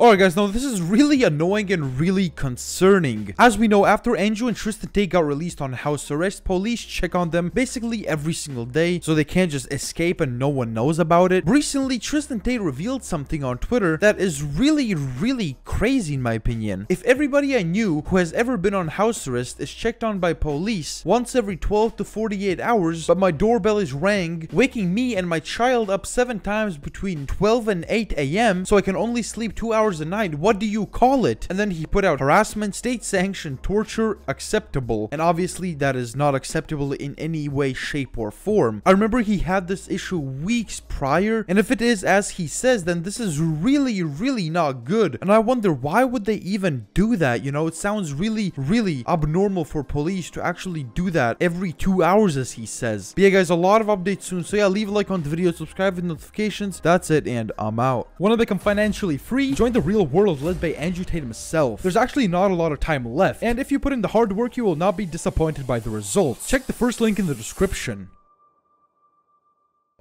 Alright guys, now this is really annoying and really concerning. As we know, after Andrew and Tristan Tate got released on house arrest, police check on them basically every single day, so they can't just escape and no one knows about it. Recently, Tristan Tate revealed something on Twitter that is really, really crazy in my opinion. If everybody I knew who has ever been on house arrest is checked on by police once every 12 to 48 hours, but my doorbell is rang, waking me and my child up 7 times between 12 and 8 a.m., so I can only sleep 2 hours hours a night. What do you call it? And then he put out harassment, state sanctioned torture, acceptable. And obviously that is not acceptable in any way, shape, or form. I remember he had this issue weeks prior. And if it is as he says, then this is really, really not good. And I wonder why would they even do that? You know, it sounds really, really abnormal for police to actually do that every two hours as he says. But yeah guys, a lot of updates soon. So yeah, leave a like on the video, subscribe with notifications. That's it and I'm out. Want to become financially free? Join the the real world led by Andrew Tate himself. There's actually not a lot of time left, and if you put in the hard work, you will not be disappointed by the results. Check the first link in the description.